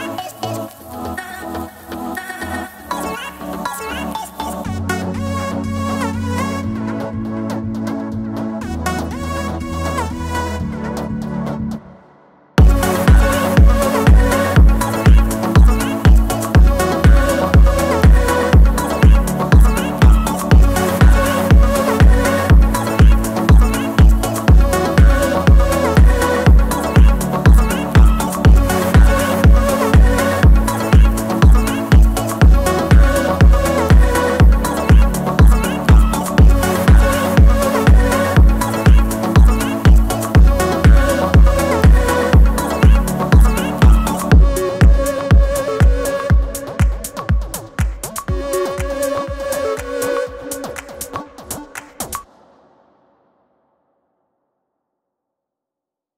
It's